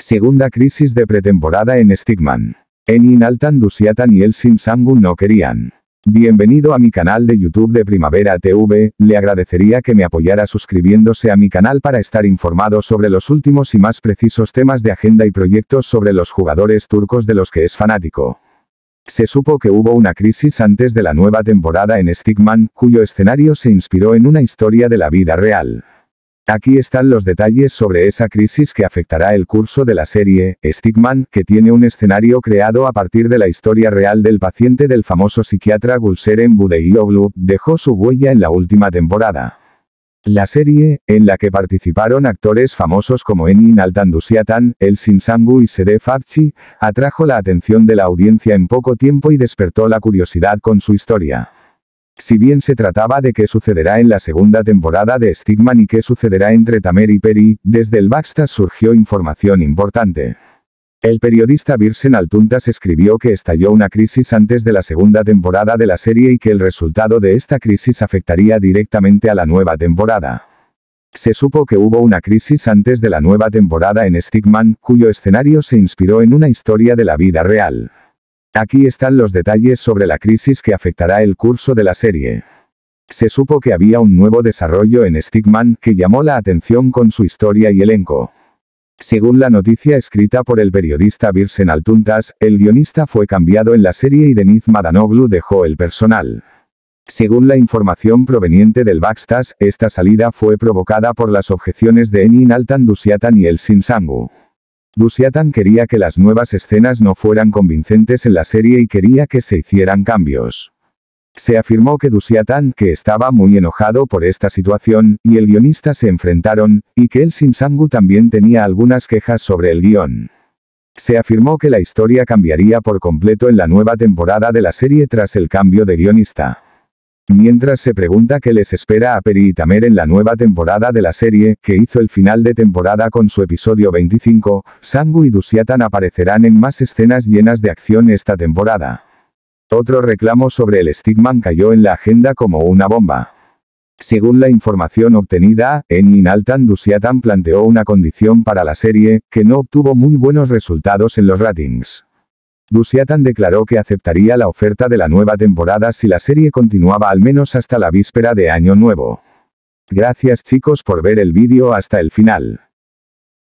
Segunda crisis de pretemporada en Stigman. Enin Altan Dusiatan y Elsin Sangun no querían. Bienvenido a mi canal de YouTube de Primavera TV, le agradecería que me apoyara suscribiéndose a mi canal para estar informado sobre los últimos y más precisos temas de agenda y proyectos sobre los jugadores turcos de los que es fanático. Se supo que hubo una crisis antes de la nueva temporada en Stigman, cuyo escenario se inspiró en una historia de la vida real. Aquí están los detalles sobre esa crisis que afectará el curso de la serie, Stigman, que tiene un escenario creado a partir de la historia real del paciente del famoso psiquiatra Gulseren Budeyoglu, dejó su huella en la última temporada. La serie, en la que participaron actores famosos como Enin Altandusiatan, El Sinsangu y Sedef Abchi, atrajo la atención de la audiencia en poco tiempo y despertó la curiosidad con su historia. Si bien se trataba de qué sucederá en la segunda temporada de Stigman y qué sucederá entre Tamer y Peri, desde el Backstage surgió información importante. El periodista Birsen Altuntas escribió que estalló una crisis antes de la segunda temporada de la serie y que el resultado de esta crisis afectaría directamente a la nueva temporada. Se supo que hubo una crisis antes de la nueva temporada en Stigman, cuyo escenario se inspiró en una historia de la vida real. Aquí están los detalles sobre la crisis que afectará el curso de la serie. Se supo que había un nuevo desarrollo en Stigman que llamó la atención con su historia y elenco. Según la noticia escrita por el periodista Birsen Altuntas, el guionista fue cambiado en la serie y Deniz Madanoglu dejó el personal. Según la información proveniente del Backstage, esta salida fue provocada por las objeciones de Enin Altan Dusiatan y el Sinsangu. Dusiatan quería que las nuevas escenas no fueran convincentes en la serie y quería que se hicieran cambios. Se afirmó que Dusiatan, que estaba muy enojado por esta situación, y el guionista se enfrentaron, y que el Sinsangu también tenía algunas quejas sobre el guion. Se afirmó que la historia cambiaría por completo en la nueva temporada de la serie tras el cambio de guionista. Mientras se pregunta qué les espera a Peri y Tamer en la nueva temporada de la serie, que hizo el final de temporada con su episodio 25, Sangu y Dusiatan aparecerán en más escenas llenas de acción esta temporada. Otro reclamo sobre el Stigman cayó en la agenda como una bomba. Según la información obtenida, en Altan Dusiatan planteó una condición para la serie, que no obtuvo muy buenos resultados en los ratings. Dusiatan declaró que aceptaría la oferta de la nueva temporada si la serie continuaba al menos hasta la víspera de Año Nuevo. Gracias chicos por ver el vídeo hasta el final.